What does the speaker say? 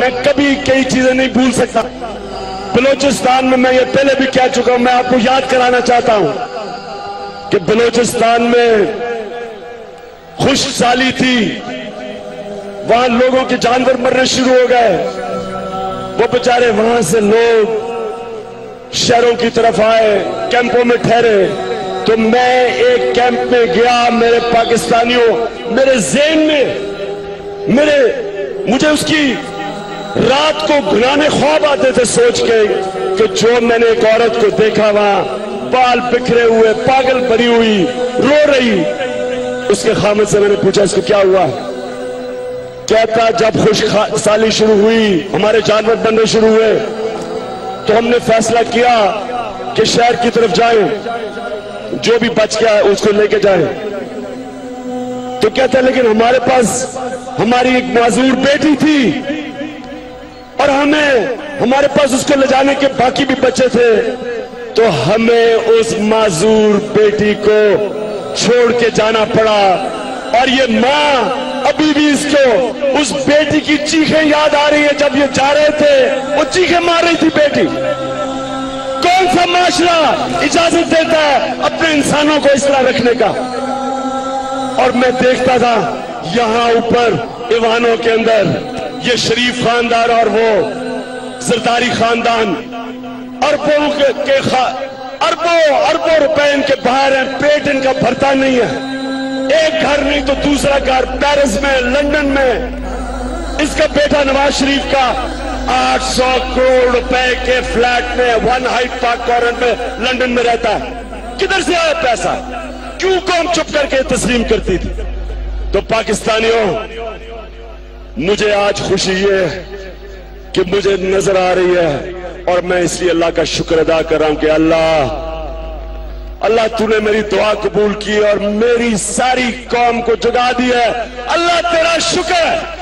मैं कभी कई चीज़ें नहीं भूल सकता। बलोचिस्तान में मैं ये पहले भी कह चुका हूँ, मैं आपको याद कराना चाहता हूँ कि बलोचिस्तान में खुश साली थी। वहाँ लोगों के जानवर मरने शुरू हो गए। वो बेचारे वहाँ से लोग शहरों की तरफ़ आए, कैंपों में ठहरे। तो मैं एक कैंप में गया, मेरे पाकिस्तानियों, मेरे जेन में, मेरे, मुझे उसकी रात को घुराने ख्वाब आते थे सोच के कि जो मैंने एक औरत को देखा वहाँ, बाल बिखरे हुए, पागल भरी हुई, रो रही। उसके खामद से मैंने पूछा, इसको क्या हुआ? कहता जब खुश साली शुरू हुई, हमारे जानवर बनने शुरू हुए तो हमने फैसला किया कि शहर की तरफ़ जाए, जो भी बच गया है उसको लेके जाए। तो कहता लेकिन हमारे पास, हमारी एक माजूर बेटी थी और हमें, हमारे पास उसको ले जाने के बाकी भी बच्चे थे। तो हमें उस माजूर बेटी को छोड़ के जाना पड़ा। और ये माँ, अभी भी इसको, उस बेटी की चीखें याद आ रही है जब ये जा रहे थे। वो चीखें मार रही थी बेटी। कौन सा माशरा इजाज़त देता है अपने इंसानों को इस तरह रखने का? और मैं देखता था, यहाँ ऊपर, ईवानों के अंदर ये शरीफ खानदार और वो सरदारी खानदान अरबों के, के अरबों अरबों रुपए इनके बाहर हैं पेट इनका भरता नहीं है। एक घर नहीं तो दूसरा घर पेरिस में लंदन में। इसका बेटा नवाज़ शरीफ का 800 करोड़ रुपए के फ्लैट में वन हाइट पार्क कॉर्नर में लंदन में रहता है। किधर से आया पैसा? क्यों कौन चुप करके तस्लीम करती थी? तो पाकिस्तानियों मुझे आज खुशी ये कि मुझे नज़र आ रही है और मैं इसलिए अल्लाह का शुक्र अदा कर रहा हूँ कि अल्लाह अल्लाह तूने मेरी दुआ कबूल की और मेरी सारी कौम को जगा दिया अल्लाह तेरा शुक्र है।